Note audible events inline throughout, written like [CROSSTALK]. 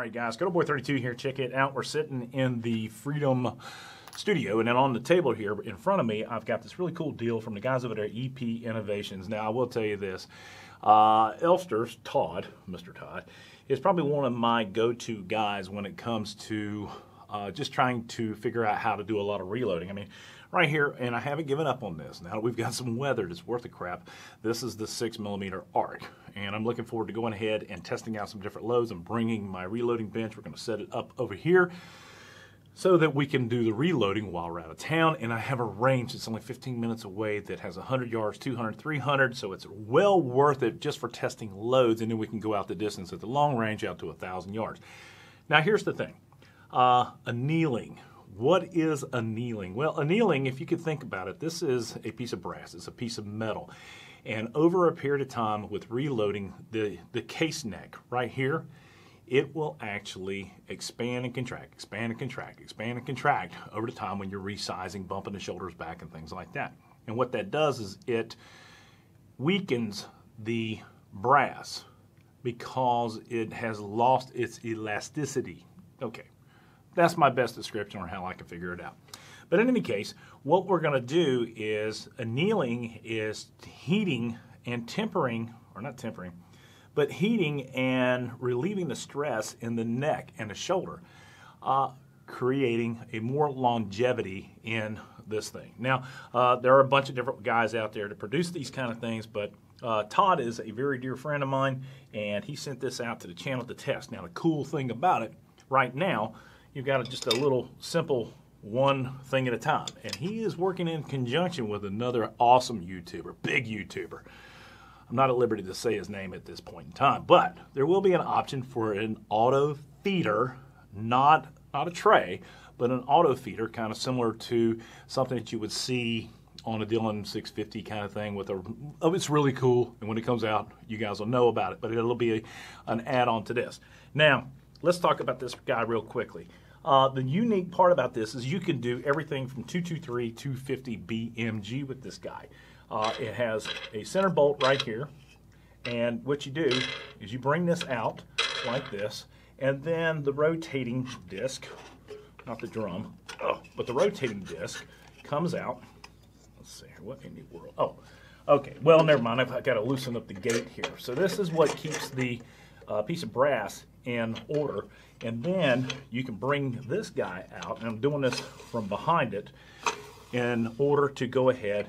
right, guys, Kotaboy 32 here. Check it out. We're sitting in the Freedom studio, and then on the table here in front of me, I've got this really cool deal from the guys over there at EP Integrations. Now, I will tell you this uh, Elster's Todd, Mr. Todd, is probably one of my go to guys when it comes to uh, just trying to figure out how to do a lot of reloading. I mean, right here, and I haven't given up on this. Now we've got [LAUGHS] some weather that's worth the crap. This is the six millimeter ARC, and I'm looking forward to going ahead and testing out some different loads and bringing my reloading bench. We're going to set it up over here so that we can do the reloading while we're out of town. And I have a range that's only 15 minutes away that has 100 yards, 200, 300, so it's well worth it just for testing loads, and then we can go out the distance at the long range out to 1,000 yards. Now here's the thing, uh, annealing what is annealing? Well, annealing, if you could think about it, this is a piece of brass, it's a piece of metal. And over a period of time with reloading the, the case neck right here, it will actually expand and contract, expand and contract, expand and contract over the time when you're resizing, bumping the shoulders back and things like that. And what that does is it weakens the brass because it has lost its elasticity. Okay, that's my best description on how I can figure it out. But in any case, what we're going to do is annealing is heating and tempering, or not tempering, but heating and relieving the stress in the neck and the shoulder, uh, creating a more longevity in this thing. Now, uh, there are a bunch of different guys out there to produce these kind of things, but uh, Todd is a very dear friend of mine, and he sent this out to the channel to test. Now, the cool thing about it right now you've got just a little simple one thing at a time. And he is working in conjunction with another awesome YouTuber, big YouTuber. I'm not at liberty to say his name at this point in time, but there will be an option for an auto feeder, not not a tray, but an auto feeder, kind of similar to something that you would see on a Dillon 650 kind of thing. With a, oh, it's really cool, and when it comes out, you guys will know about it. But it'll be a, an add-on to this. Now, let's talk about this guy real quickly. Uh, the unique part about this is you can do everything from 223 250 BMG with this guy. Uh, it has a center bolt right here, and what you do is you bring this out like this, and then the rotating disc, not the drum, oh, but the rotating disc comes out. Let's see here, what in the world? Oh, okay, well, never mind. I've got to loosen up the gate here. So this is what keeps the uh, piece of brass in order. And then you can bring this guy out, and I'm doing this from behind it, in order to go ahead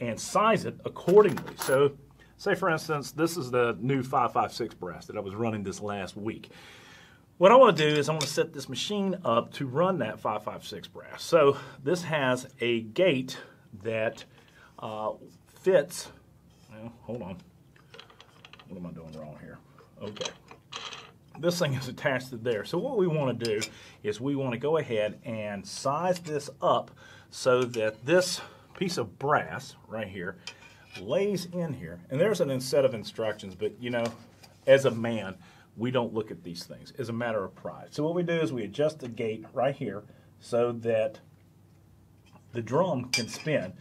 and size it accordingly. So say for instance, this is the new 556 brass that I was running this last week. What I want to do is I want to set this machine up to run that 556 brass. So this has a gate that uh, fits, well, hold on, what am I doing wrong here? Okay this thing is attached to there. So what we want to do is we want to go ahead and size this up so that this piece of brass right here lays in here. And there's an set of instructions, but you know, as a man, we don't look at these things as a matter of pride. So what we do is we adjust the gate right here so that the drum can spin.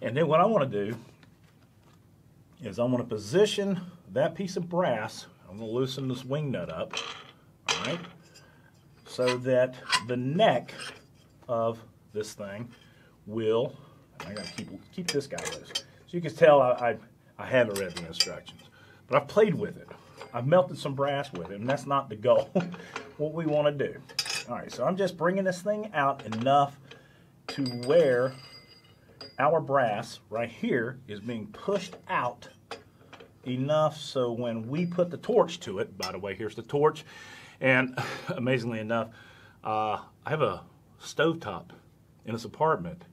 And then what I want to do is I want to position that piece of brass I'm going to loosen this wing nut up, all right, so that the neck of this thing will, I got to keep, keep this guy loose. So you can tell I, I, I haven't read the instructions, but I've played with it. I've melted some brass with it, and that's not the goal. [LAUGHS] what we want to do. All right, so I'm just bringing this thing out enough to where our brass right here is being pushed out enough so when we put the torch to it, by the way, here's the torch, and [SIGHS] amazingly enough, uh, I have a stovetop in this apartment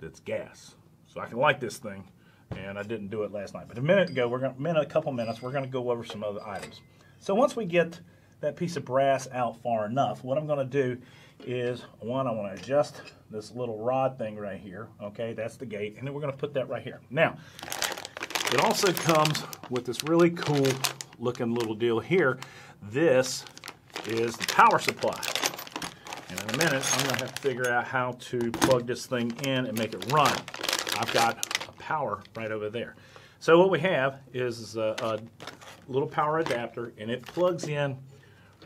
that's gas. So I can light this thing, and I didn't do it last night. But a minute ago, we're going minute, a couple minutes, we're going to go over some other items. So once we get that piece of brass out far enough, what I'm going to do is, one, I want to adjust this little rod thing right here. Okay, that's the gate, and then we're going to put that right here. Now, it also comes with this really cool looking little deal here. This is the power supply. And in a minute, I'm going to have to figure out how to plug this thing in and make it run. I've got a power right over there. So what we have is a, a little power adapter, and it plugs in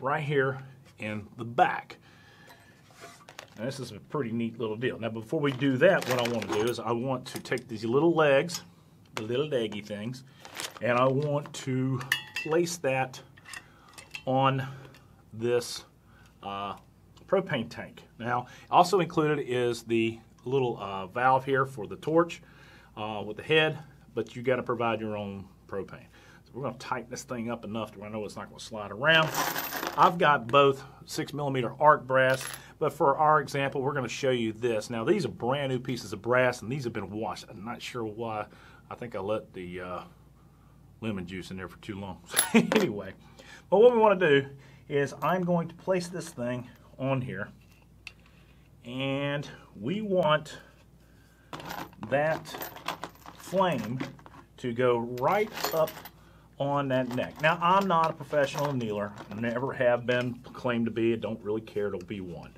right here in the back. Now, this is a pretty neat little deal. Now, before we do that, what I want to do is I want to take these little legs, the little daggy things, and I want to place that on this uh, propane tank. Now, also included is the little uh, valve here for the torch uh, with the head, but you got to provide your own propane. So we're going to tighten this thing up enough to where I know it's not going to slide around. I've got both 6 millimeter ARC brass, but for our example, we're going to show you this. Now, these are brand new pieces of brass, and these have been washed. I'm not sure why. I think I let the uh, lemon juice in there for too long. [LAUGHS] anyway, but what we want to do is I'm going to place this thing on here, and we want that flame to go right up on that neck. Now, I'm not a professional annealer. I never have been claimed to be. I don't really care to be one.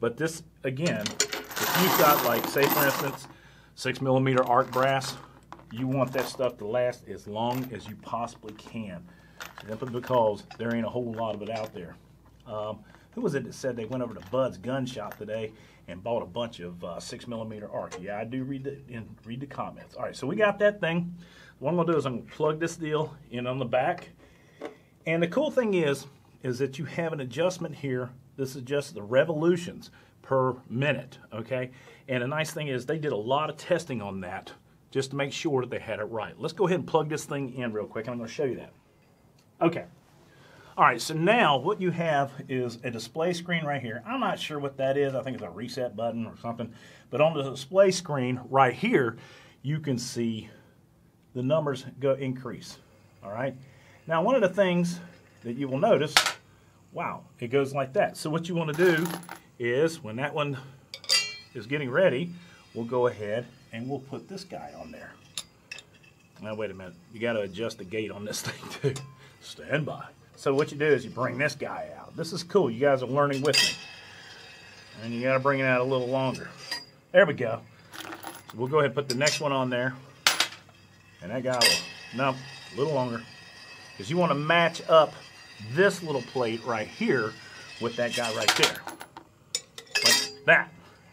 But this, again, if you've got, like, say, for instance, 6 millimeter ARC brass, you want that stuff to last as long as you possibly can. Simply because there ain't a whole lot of it out there. Um, who was it that said they went over to Bud's gun shop today and bought a bunch of uh, 6 millimeter ARC? Yeah, I do read the, read the comments. All right, so we got that thing. What I'm to do is I'm to plug this deal in on the back. And the cool thing is, is that you have an adjustment here. This is just the revolutions per minute, okay? And the nice thing is they did a lot of testing on that just to make sure that they had it right. Let's go ahead and plug this thing in real quick, and I'm going to show you that. Okay. All right, so now what you have is a display screen right here. I'm not sure what that is. I think it's a reset button or something. But on the display screen right here, you can see the numbers go increase. All right. Now, one of the things that you will notice, wow, it goes like that. So what you want to do is when that one is getting ready, we'll go ahead and we'll put this guy on there. Now, wait a minute. You got to adjust the gate on this [LAUGHS] thing too. Stand by. So what you do is you bring this guy out. This is cool. You guys are learning with me. And you got to bring it out a little longer. There we go. So we'll go ahead and put the next one on there. And that guy will, no, a little longer. Because you want to match up this little plate right here with that guy right there. Like that.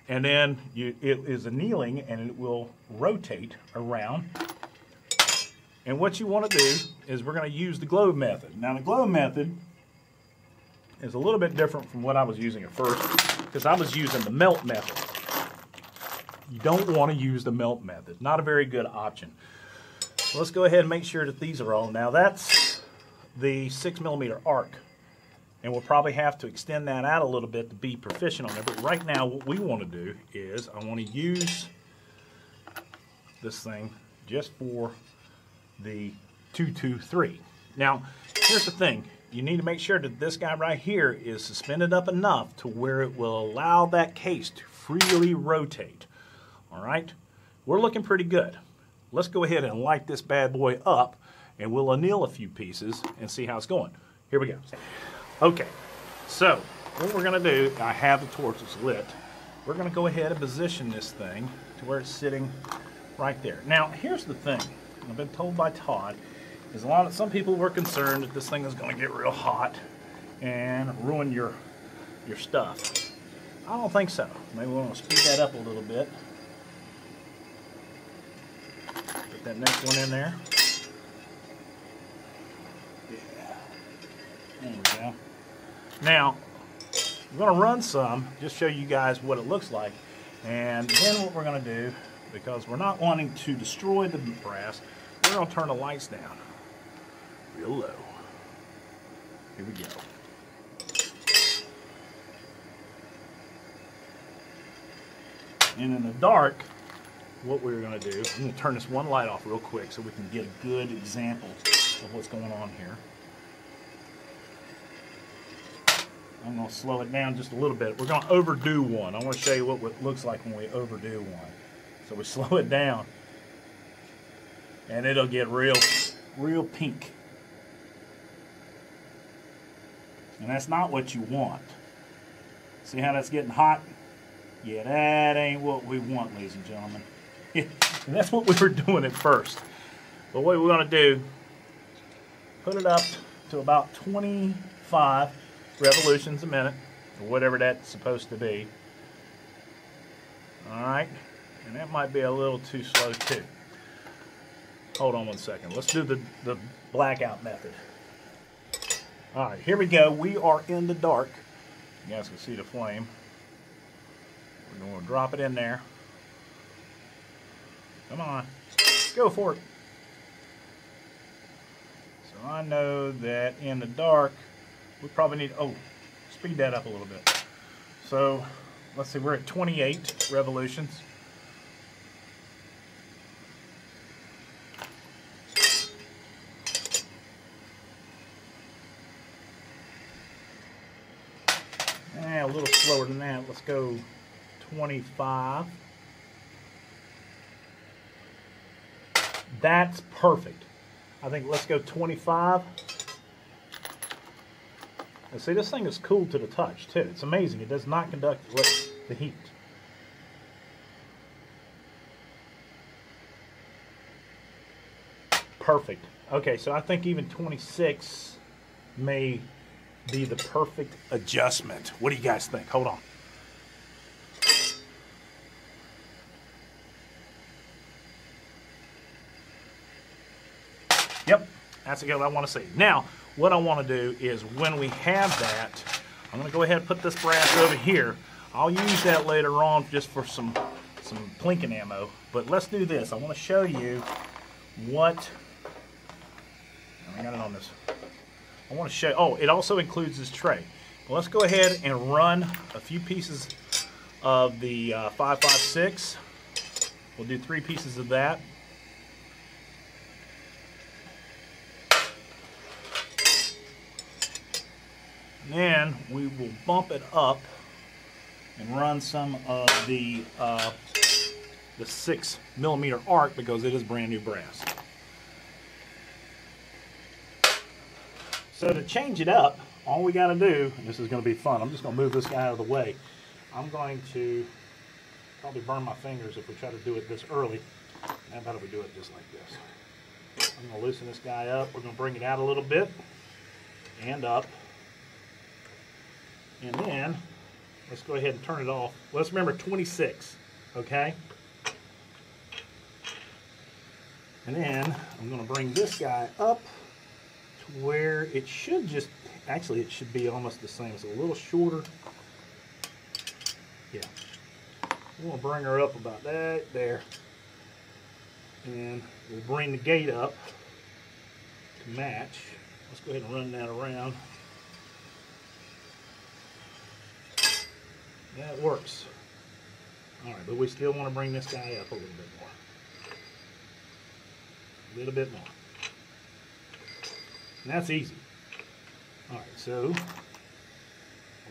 And then you, it is annealing and it will rotate around. And what you want to do is we're going to use the glow method. Now the glow method is a little bit different from what I was using at first because I was using the melt method. You don't want to use the melt method. Not a very good option let's go ahead and make sure that these are on. Now that's the six millimeter ARC. And we'll probably have to extend that out a little bit to be proficient on it. But right now what we want to do is I want to use this thing just for the 223. Now, here's the thing. You need to make sure that this guy right here is suspended up enough to where it will allow that case to freely rotate. All right? We're looking pretty good let's go ahead and light this bad boy up and we'll anneal a few pieces and see how it's going. Here we go. Okay, so what we're gonna do, I have the torches lit. We're gonna go ahead and position this thing to where it's sitting right there. Now, here's the thing. I've been told by Todd, is a lot of, some people were concerned that this thing is gonna get real hot and ruin your, your stuff. I don't think so. Maybe we want to speed that up a little bit. Put that next one in there. There we go. Now, I'm going to run some, just show you guys what it looks like. And then what we're going to do, because we're not wanting to destroy the brass, we're going to turn the lights down real low. Here we go. And in the dark, what we're going to do, I'm going to turn this one light off real quick so we can get a good example of what's going on here. I'm going to slow it down just a little bit. We're going to overdo one. I want to show you what it looks like when we overdo one. So we [LAUGHS] slow it down and it'll get real, real pink. And that's not what you want. See how that's getting hot? Yeah, that ain't what we want, ladies and gentlemen. and [LAUGHS] that's what we were doing at first. But what we're going to do, put it up to about 25. Revolutions a minute, or whatever that's supposed to be. All right, and that might be a little too slow too. Hold on one second. Let's do the, the blackout method. All right, here we go. We are in the dark. You guys can see the flame. We're going to drop it in there. Come on. Go for it. So I know that in the dark, we probably need, oh, speed that up a little bit. So let's see, we're at 28 revolutions. Eh, a little slower than that. Let's go 25. That's perfect. I think let's go 25. And see, this thing is cool to the touch, too. It's amazing. It does not conduct the heat. Perfect. Okay, so I think even 26 may be the perfect adjustment. What do you guys think? Hold on. Yep, that's the what I want to see. Now, what I want to do is when we have that, I'm going to go ahead and put this brass over here. I'll use that later on just for some some plinking ammo. But let's do this. I want to show you what I got it on this. I want to show. Oh, it also includes this tray. Let's go ahead and run a few pieces of the uh, 556. We'll do three pieces of that. And then we will bump it up and run some of the uh, the six millimeter ARC because it is brand new brass. So to change it up, all we got to do, and this is going to be fun, I'm just going to move this guy out of the way. I'm going to probably burn my fingers if we try to do it this early. How about if we do it just like this? I'm going to loosen this guy up. We're going to bring it out a little bit and up. And then, let's go ahead and turn it off. Let's remember 26, okay? And then I'm going to bring this guy up to where it should just, actually it should be almost the same. It's a little shorter. Yeah. I'm to bring her up about that there. And we'll bring the gate up to match. Let's go ahead and run that around. That works. All right, but we still want to bring this guy up a little bit more. A little bit more. And that's easy. All right, so we'll go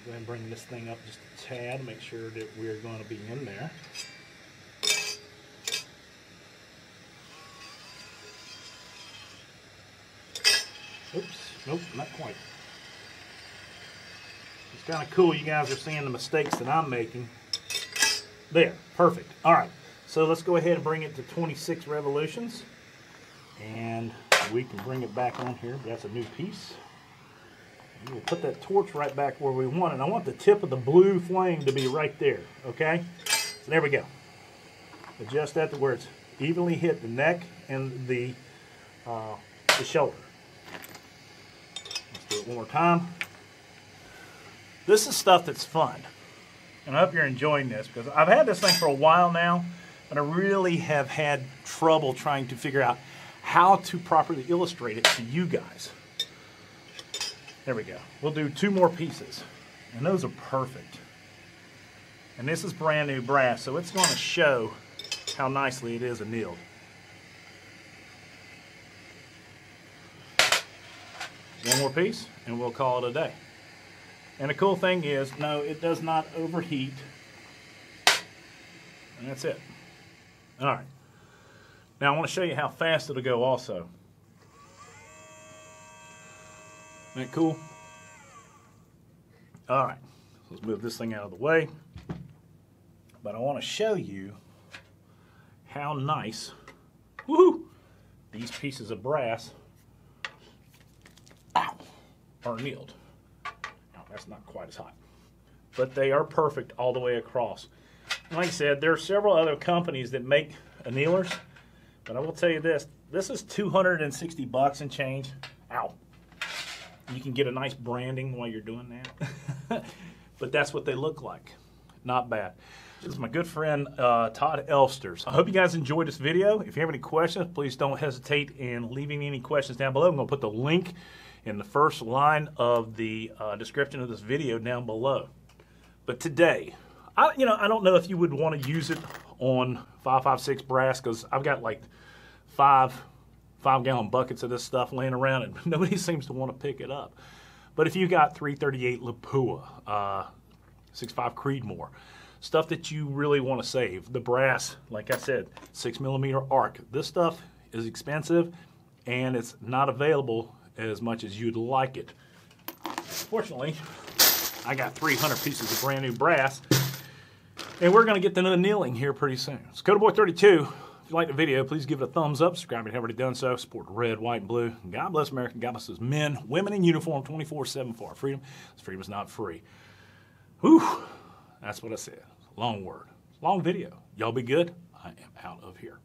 ahead and bring this thing up just a tad, to make sure that we're going to be in there. Oops, nope, not quite. It's kind of cool you guys are seeing the mistakes that I'm making. There, perfect. All right, so let's go ahead and bring it to 26 revolutions. And we can bring it back on here. That's a new piece. And we'll put that torch right back where we want it. I want the tip of the blue flame to be right there, okay? So there we go. Adjust that to where it's evenly hit the neck and the, uh, the shoulder. Let's do it one more time. This is stuff that's fun. And I hope you're enjoying this because I've had this thing for a while now, but I really have had trouble trying to figure out how to properly illustrate it to you guys. There we go. We'll do two more pieces. And those are perfect. And this is brand new brass, so it's going to show how nicely it is annealed. One more piece, and we'll call it a day. And the cool thing is, no, it does not overheat. And that's it. All right. Now I want to show you how fast it'll go also. Isn't that cool? All right. Let's move this thing out of the way. But I want to show you how nice these pieces of brass ow, are annealed. It's not quite as hot. But they are perfect all the way across. Like I said, there are several other companies that make annealers, but I will tell you this: this is 260 bucks and change. Ow! You can get a nice branding while you're doing that. [LAUGHS] but that's what they look like. Not bad. This is my good friend uh, Todd Elsters. I hope you guys enjoyed this video. If you have any questions, please don't hesitate in leaving any questions down below. I'm going to put the link in the first line of the uh, description of this video down below. But today, I, you know, I don't know if you would want to use it on 556 brass because I've got like five five gallon buckets of this stuff laying around and [LAUGHS] nobody seems to want to pick it up. But if you got 338 Lapua, uh, 65 Creedmoor, stuff that you really want to save, the brass, like I said, six millimeter ARC, this stuff is expensive and it's not available as much as you'd like it. Fortunately, I got 300 pieces of brand new brass and we're going to get to the annealing here pretty soon. Dakota Boy 32 if you like the video, please give it a thumbs up. Subscribe if you haven't already done so. Support red, white, and blue. God bless America. God bless those men, women in uniform 24 7 for our freedom. This freedom is not free. Whew. That's what I said. Long word. Long video. Y'all be good. I am out of here.